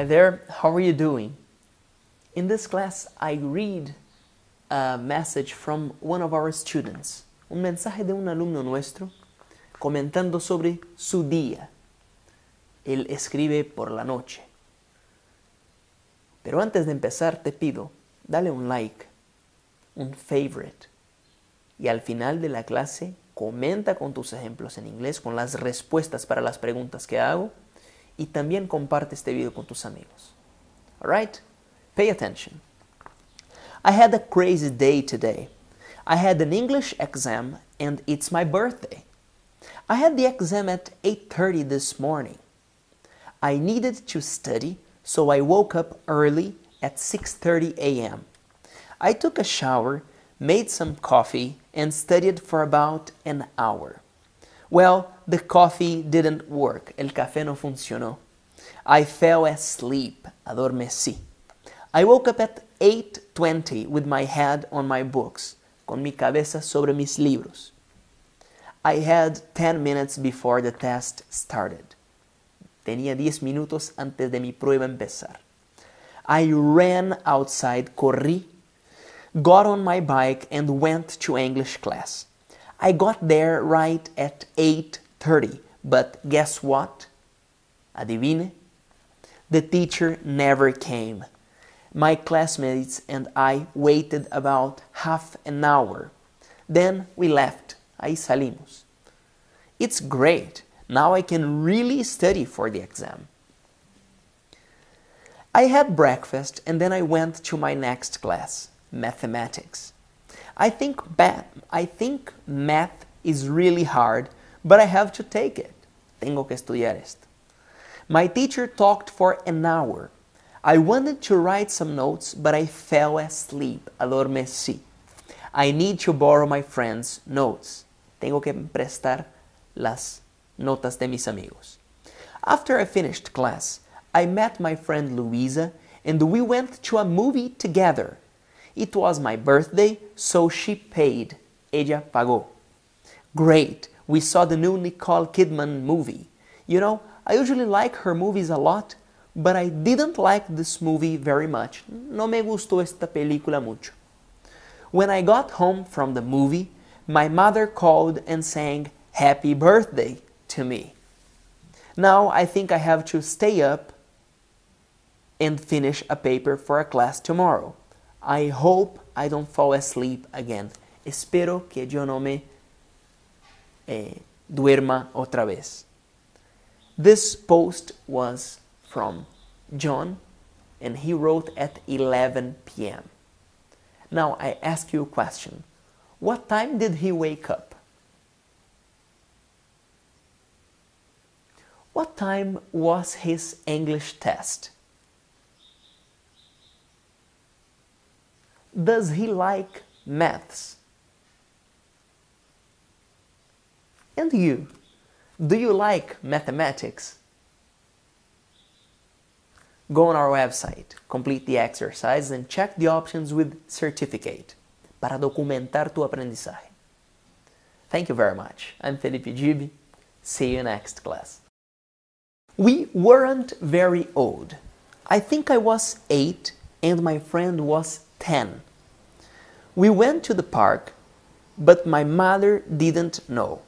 Hi there, how are you doing? In this class, I read a message from one of our students, un mensaje de un alumno nuestro comentando sobre su día. Él escribe por la noche. Pero antes de empezar, te pido, dale un like, un favorite, y al final de la clase comenta con tus ejemplos en inglés, con las respuestas para las preguntas que hago, y también comparte este video con tus amigos. Alright? Pay attention. I had a crazy day today. I had an English exam and it's my birthday. I had the exam at 8:30 this morning. I needed to study, so I woke up early at 6:30 a.m. I took a shower, made some coffee and studied for about an hour. Well, the coffee didn't work. El café no funcionó. I fell asleep. Adormecí. I woke up at 8:20 with my head on my books, con mi cabeza sobre mis libros. I had 10 minutes before the test started. Tenía 10 minutos antes de mi prueba empezar. I ran outside, corrí, got on my bike and went to English class. I got there right at 8:30, but guess what? Adivine? The teacher never came. My classmates and I waited about half an hour. Then we left. Ahí salimos. It's great. Now I can really study for the exam. I had breakfast and then I went to my next class, mathematics. I think math, I think math is really hard, but I have to take it. Tengo que estudiar esto. My teacher talked for an hour. I wanted to write some notes, but I fell asleep. Adormecí. I need to borrow my friends' notes. Tengo que prestar las notas de mis amigos. After I finished class, I met my friend Luisa and we went to a movie together. It was my birthday, so she paid. Ella pagó. Great. We saw the new Nicole Kidman movie. You know, I usually like her movies a lot, but I didn't like this movie very much. No me gustó esta película mucho. When I got home from the movie, my mother called and sang happy birthday to me. Now I think I have to stay up and finish a paper for a class tomorrow. I hope I don't fall asleep again. Espero que yo no me eh, duerma otra vez. This post was from John and he wrote at 11 p.m. Now I ask you a question. What time did he wake up? What time was his English test? Does he like maths? And you, do you like mathematics? Go on our website, complete the exercise, and check the options with certificate para documentar tu aprendizaje. Thank you very much. I'm Felipe Gibi. See you next class. We weren't very old. I think I was 8 and my friend was 10. We went to the park, but my mother didn't know.